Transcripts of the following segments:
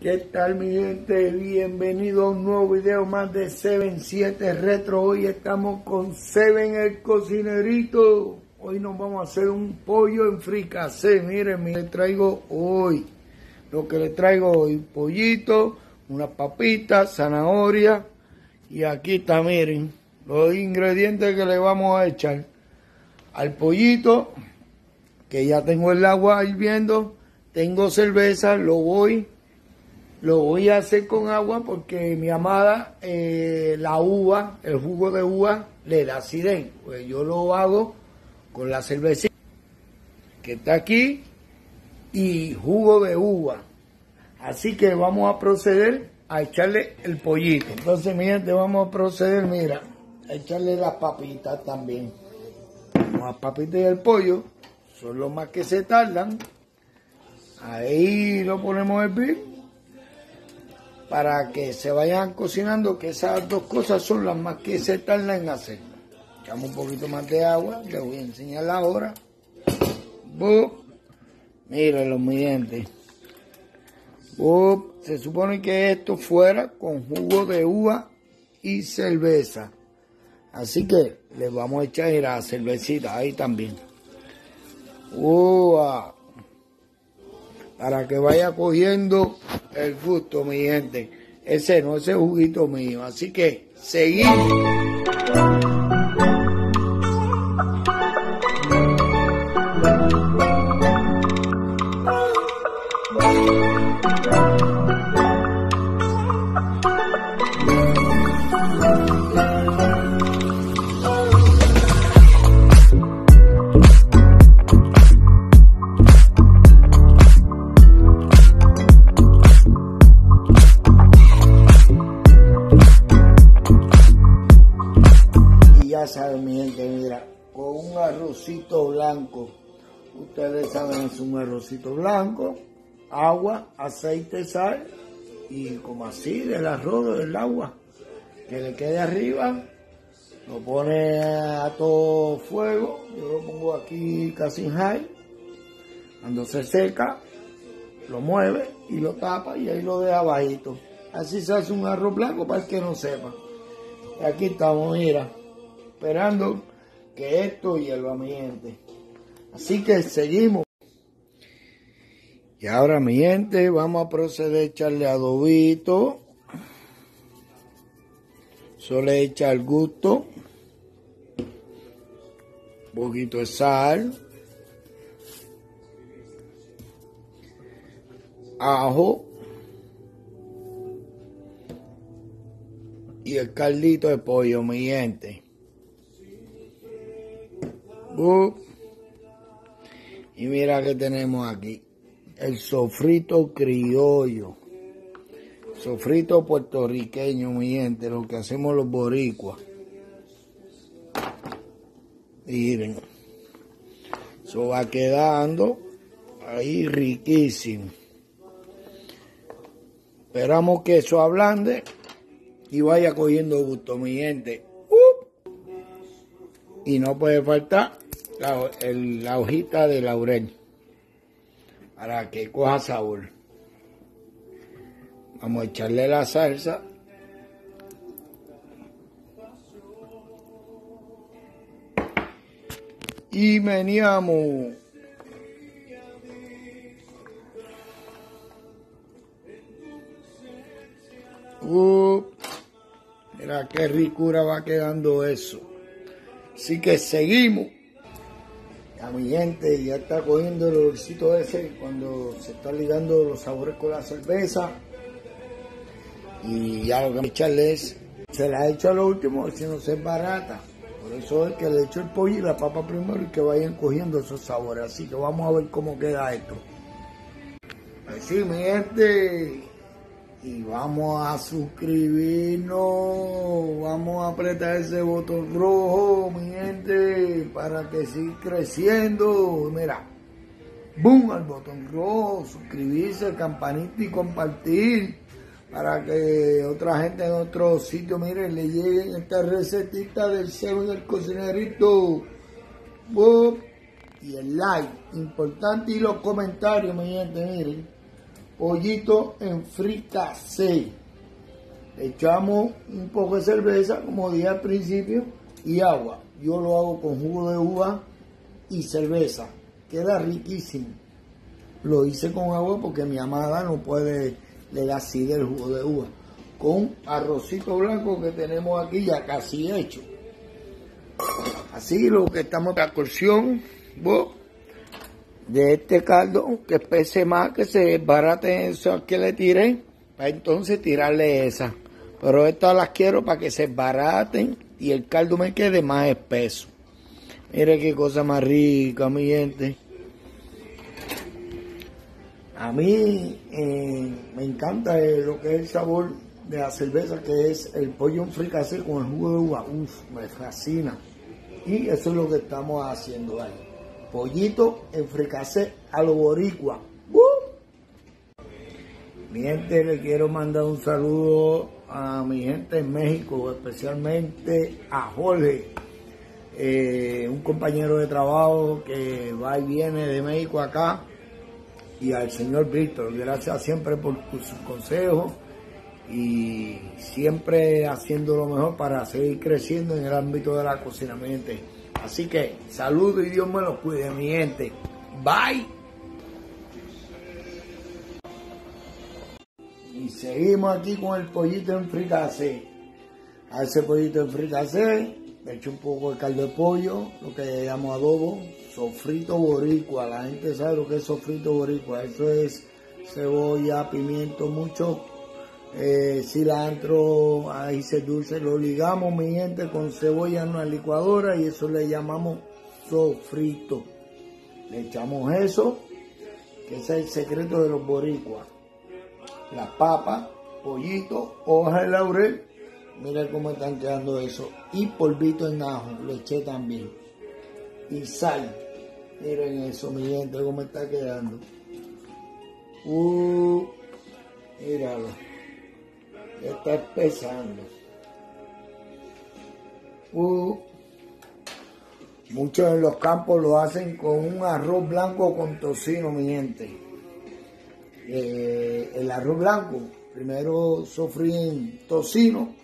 ¿Qué tal mi gente? Bienvenido a un nuevo video más de 7 Retro. Hoy estamos con Seven el cocinerito. Hoy nos vamos a hacer un pollo en fricasé. Miren, me traigo hoy. Lo que le traigo hoy, pollito, unas papitas, zanahoria. Y aquí está, miren, los ingredientes que le vamos a echar al pollito. Que ya tengo el agua hirviendo. Tengo cerveza, lo voy lo voy a hacer con agua porque mi amada, eh, la uva, el jugo de uva, le da acidez. Pues yo lo hago con la cervecita que está aquí y jugo de uva. Así que vamos a proceder a echarle el pollito. Entonces, mi gente, vamos a proceder, mira, a echarle las papitas también. Las papitas y el pollo son los más que se tardan. Ahí lo ponemos a hervir para que se vayan cocinando, que esas dos cosas son las más que se tardan en hacer. Echamos un poquito más de agua, les voy a enseñar ahora. Miren los dientes. Se supone que esto fuera con jugo de uva y cerveza. Así que le vamos a echar la cervecita ahí también. Uva para que vaya cogiendo el gusto, mi gente. Ese no, ese juguito mío. Así que seguimos. Ustedes saben, es un arrocito blanco, agua, aceite, sal y como así del arroz, del agua, que le quede arriba, lo pone a todo fuego, yo lo pongo aquí casi en high, cuando se seca, lo mueve y lo tapa y ahí lo deja bajito. Así se hace un arroz blanco para el que no sepa. aquí estamos, mira esperando que esto hierva mi gente. Así que seguimos. Y ahora mi gente, vamos a proceder a echarle adobito. Solo echa el gusto. Un poquito de sal. Ajo. Y el caldito de pollo, mi gente. Y mira que tenemos aquí. El sofrito criollo. Sofrito puertorriqueño, mi gente, lo que hacemos los boricuas. Miren. Eso va quedando ahí riquísimo. Esperamos que eso ablande y vaya cogiendo gusto, mi gente. Y no puede faltar la, hojita de laurel para que coja sabor. Vamos a echarle la salsa. Y meneamos. Uh, mira qué ricura va quedando eso. Así que seguimos a mi gente ya está cogiendo el olorcito ese cuando se está ligando los sabores con la cerveza. Y ya lo que es, se la he hecho a lo último, si no se barata. Por eso es que le echo el pollo y la papa primero y que vayan cogiendo esos sabores. Así que vamos a ver cómo queda esto. Así mi gente, y vamos a suscribirnos, vamos a apretar ese botón rojo, mi gente, para que siga creciendo. Mira, boom al botón rojo, suscribirse, campanita y compartir para que otra gente en otro sitio, miren, le lleguen esta recetita del cebo del cocinerito. Boom. Y el like, importante, y los comentarios, mi gente, miren pollito en fricasé. Echamos un poco de cerveza, como dije al principio, y agua. Yo lo hago con jugo de uva y cerveza. Queda riquísimo. Lo hice con agua porque mi amada no puede le da así del jugo de uva. Con arrocito blanco que tenemos aquí ya casi hecho. Así lo que estamos la cocción de este caldo que pese más, que se barate eso que le tiré, para entonces tirarle esa. Pero estas las quiero para que se baraten y el caldo me quede más espeso. Mire qué cosa más rica, mi gente. A mí eh, me encanta eh, lo que es el sabor de la cerveza, que es el pollo en fricasé con el jugo de uva. Uf, me fascina. Y eso es lo que estamos haciendo ahí. Pollito en fricasé a lo boricua. Mi gente, le quiero mandar un saludo a mi gente en México, especialmente a Jorge, eh, un compañero de trabajo que va y viene de México acá y al señor Víctor. Gracias siempre por sus consejos y siempre haciendo lo mejor para seguir creciendo en el ámbito de la cocina, gente. Así que saludo y Dios me lo cuide, mi gente. Bye. Y seguimos aquí con el pollito en fritase. A ese pollito en fritase le echo un poco de caldo de pollo, lo que llamo adobo, sofrito boricua. La gente sabe lo que es sofrito boricua. Eso es cebolla, pimiento, mucho eh, cilantro, ahí se dulce. Lo ligamos, mi gente, con cebolla en una licuadora y eso le llamamos sofrito. Le echamos eso, que es el secreto de los boricuas. La papa, pollito, hoja de laurel Mira cómo están quedando eso. Y polvito en ajo, le eché también. Y sal. Miren eso, mi gente, cómo está quedando. Uh, míralo. Está empezando. Uh, muchos en los campos lo hacen con un arroz blanco con tocino, mi gente. Eh, el arroz blanco, primero sofríen tocino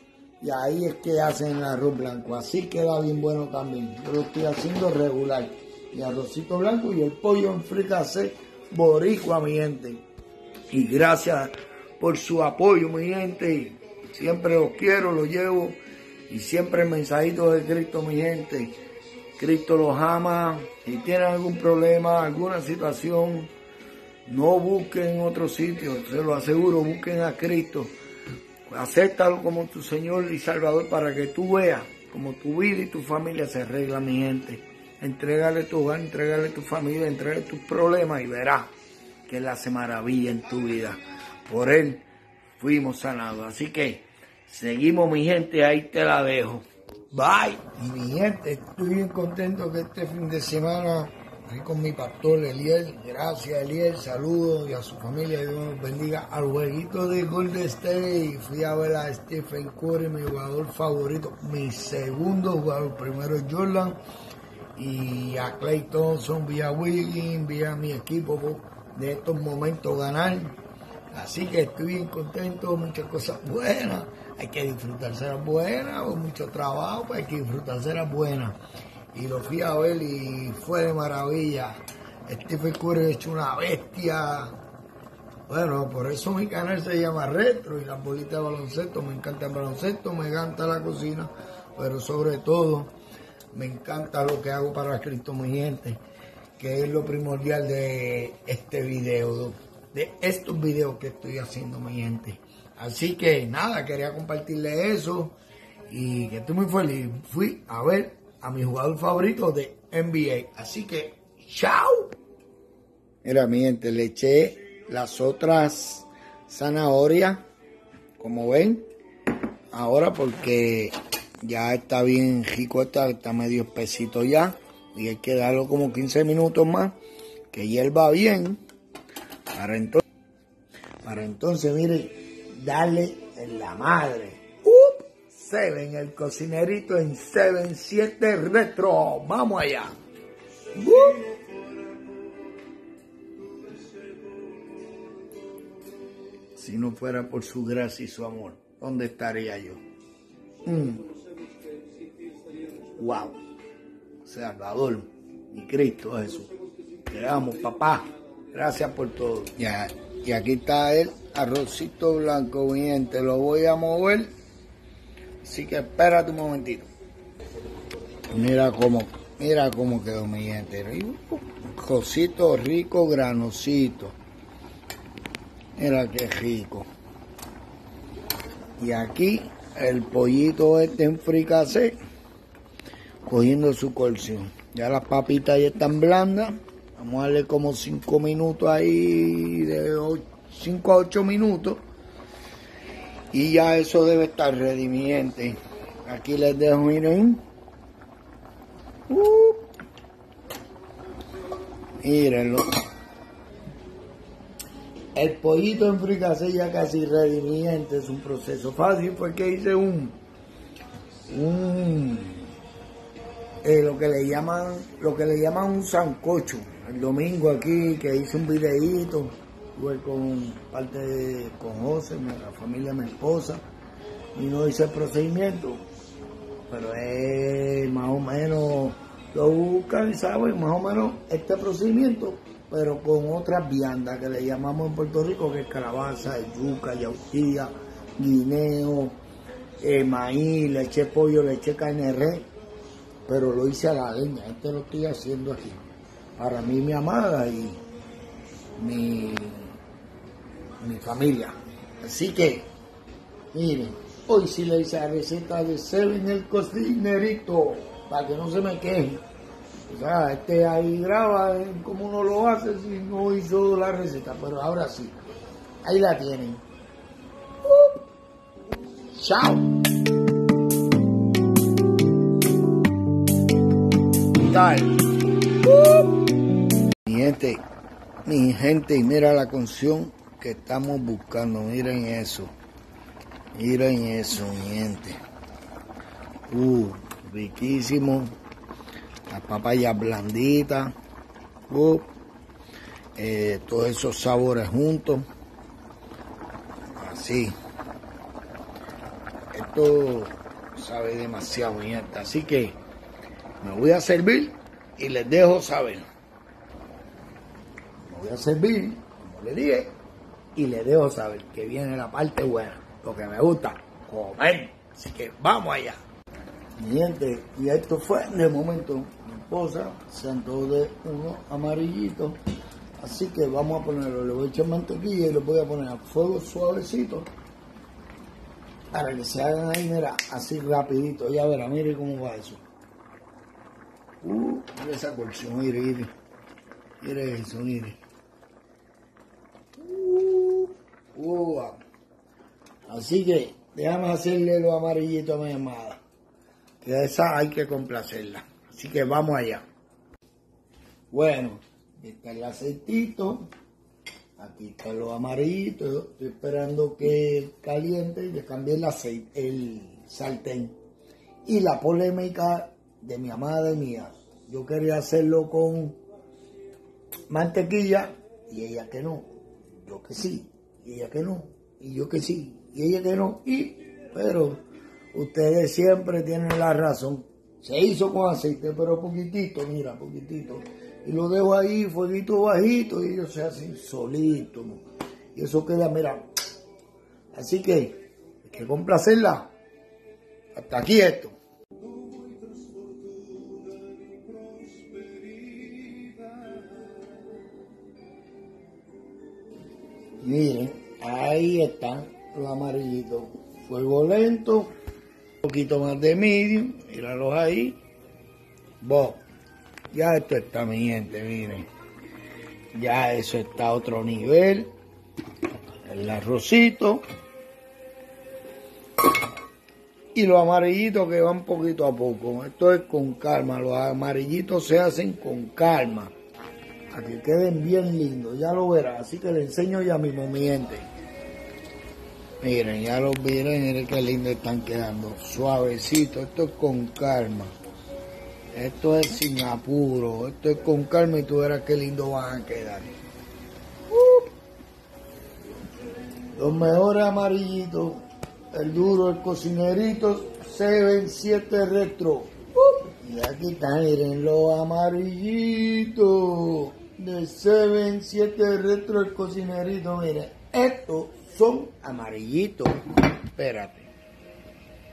y ahí es que hacen el arroz blanco. Así queda bien bueno también. Yo lo estoy haciendo regular. Y arrocito blanco y el pollo en fricase boricua, mi gente. Y gracias por su apoyo, mi gente. Siempre los quiero, los llevo. Y siempre el mensajito de Cristo, mi gente. Cristo los ama. Si tienen algún problema, alguna situación, no busquen en otro sitio. Se lo aseguro, busquen a Cristo acéptalo como tu Señor y Salvador para que tú veas como tu vida y tu familia se arregla, mi gente. Entrégale tu hogar, entrégale tu familia, entrégale tus problemas y verás que Él hace maravilla en tu vida. Por Él fuimos sanados. Así que seguimos, mi gente, ahí te la dejo. Bye. Y mi gente, estoy bien contento que este fin de semana Ahí con mi pastor Eliel, gracias Eliel, saludos y a su familia, Dios nos bendiga. Al jueguito de Golden State, fui a ver a Stephen Curry, mi jugador favorito, mi segundo jugador, primero Jordan, y a Clay Thompson, vía Wiggins, vía mi equipo de estos momentos ganar. Así que estoy bien contento, muchas cosas buenas, hay que disfrutarse las buenas, o mucho trabajo, pues hay que disfrutarse las buenas y lo fui a ver y fue de maravilla. Stephen Curry es una bestia. Bueno, por eso mi canal se llama Retro y la bolitas de baloncesto. Me encanta el baloncesto, me encanta la cocina, pero sobre todo me encanta lo que hago para Cristo, mi gente, que es lo primordial de este video, de estos videos que estoy haciendo, mi gente. Así que nada, quería compartirle eso y que estoy muy feliz. Fui a ver a mi jugador favorito de NBA. Así que, chao. Mira, mi gente, le eché las otras zanahorias, como ven, ahora porque ya está bien rico, está, está medio espesito ya. Y hay que darlo como 15 minutos más, que hierva bien. Para entonces, para entonces, mire, darle en la madre. Seven, el cocinerito en Seven 7 Retro. Vamos allá. Si no fuera por su gracia y su amor, ¿dónde estaría yo? Mm. Wow. Salvador y Cristo Jesús. Te amo, papá. Gracias por todo. Ya, y aquí está el arrocito blanco, mi gente. Lo voy a mover. Así que espérate un momentito. Mira cómo, mira cómo quedó mi gente. Cosito rico, granosito. Mira qué rico. Y aquí el pollito este en fricase cogiendo su colción. Ya las papitas ya están blandas. Vamos a darle como 5 minutos ahí, de 5 a 8 minutos. Y ya eso debe estar redimiente. Aquí les dejo, miren. Uh. Mírenlo. El pollito en fricase ya casi redimiente. Es un proceso fácil porque hice un... un eh, lo que le llaman lo que le llaman un sancocho el domingo aquí que hice un videíto estuve con parte de, con José la familia de mi esposa y no hice el procedimiento pero es más o menos lo buscan y saben más o menos este procedimiento pero con otras viandas que le llamamos en Puerto Rico que es calabaza, yuca, yautía, guineo, eh, maíz, leche pollo, leche carne res pero lo hice a la leña, este lo estoy haciendo aquí. Para mí, mi amada y mi, mi familia. Así que, miren, hoy sí le hice la receta de Seven el cocinerito, para que no se me queje. O sea, este ahí graba como uno lo hace si no hizo la receta, pero ahora sí, ahí la tienen. Uh, chao. Mi mi gente, y mira la canción que estamos buscando. Miren eso. Miren eso, mi gente. Uh, riquísimo. La papaya blandita. Uh, eh, todos esos sabores juntos. Así. Esto sabe demasiado, mi gente. Así que me voy a servir y les dejo saber. Voy a servir, como le dije, y les dejo saber que viene la parte buena, lo que me gusta, comer. Así que vamos allá. Mi gente, y esto fue de momento mi esposa se de uno amarillito. Así que vamos a ponerlo, le voy a echar mantequilla y lo voy a poner a fuego suavecito para que se hagan ahí, mira, así rapidito. Ya verá, mire cómo va eso. Uh, esa colchón, mire, mire. Mire eso, mire. Uh, así que déjame hacerle lo amarillito a mi amada. Que esa hay que complacerla. Así que vamos allá. Bueno, está el aceitito. Aquí está lo amarillito. Estoy esperando que caliente y le cambie el aceite, el sartén. Y la polémica de mi amada y mía. Yo quería hacerlo con mantequilla y ella que no. Yo que sí, y ella que no. Y yo que sí, y ella que no. Y, pero ustedes siempre tienen la razón. Se hizo con aceite, pero poquitito, mira, poquitito. Y lo dejo ahí, fueguito bajito, y ellos se hacen solitos. Y eso queda, mira. Así que, hay que complacerla. Hasta aquí esto. Miren, ahí están los amarillitos. Fuego lento, un poquito más de medium, míralos ahí. Bo, ya esto está, mi gente, miren. Ya eso está a otro nivel. El arrocito. Y los amarillitos que van poquito a poco. Esto es con calma. Los amarillitos se hacen con calma a que queden bien lindos, ya lo verá, así que le enseño ya mismo mi gente. Miren, ya los miren, miren qué lindo están quedando, suavecito, esto es con calma, esto es sin apuro, esto es con calma y tú verás qué lindo van a quedar. Los mejores amarillitos. El duro, el cocinerito, 7 Retro. Y aquí están, miren, los amarillitos de 7 Retro, el cocinerito. Miren, estos son amarillitos. Espérate.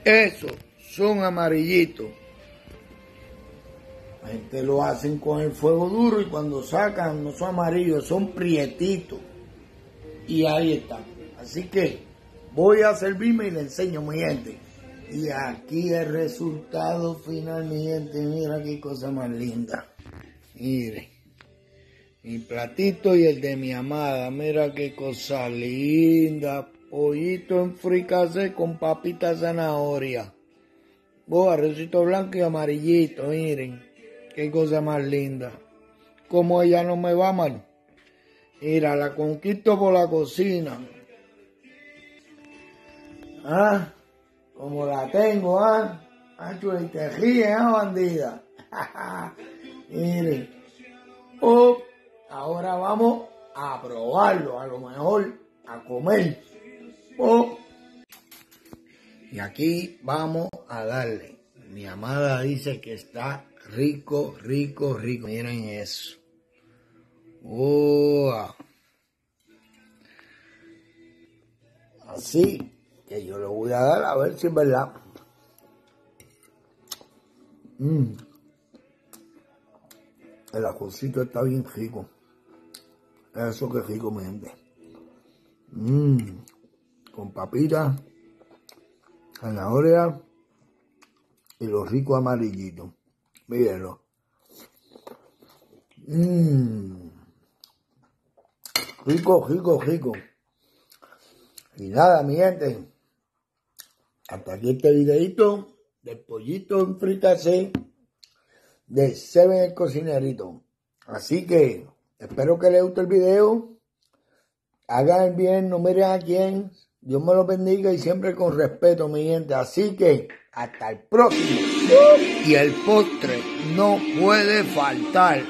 Esos son amarillitos. La gente lo hacen con el fuego duro y cuando sacan no son amarillos, son prietitos. Y ahí están. Así que voy a servirme y le enseño, mi gente. Y aquí el resultado final, mi gente. Mira qué cosa más linda. Mire. Mi platito y el de mi amada. Mira qué cosa linda. Pollito en fricase con papita zanahoria. Oh, arrocito blanco y amarillito, miren. Qué cosa más linda. Como ella no me va mal. Mira, la conquisto por la cocina. Ah, como la tengo, ah. Ancho y te ríes, ah, bandida. Miren. Oh, ahora vamos a probarlo, a lo mejor a comer. Oh. Y aquí vamos a darle. Mi amada dice que está rico, rico, rico. Miren eso. Oh. Así que yo le voy a dar a ver si es verdad. Mm. El ajocito está bien rico. Eso que rico, mi gente. Mmm. Con papitas, zanahoria y los ricos amarillitos. Mírenlo. Mmm. Rico, rico, rico. Y nada, mi gente. Hasta aquí este videito del pollito en fritase de Seven el cocinerito. Así que espero que les guste el video. Hagan bien, no miren a quién. Dios me lo bendiga y siempre con respeto, mi gente. Así que hasta el próximo. Y el postre no puede faltar.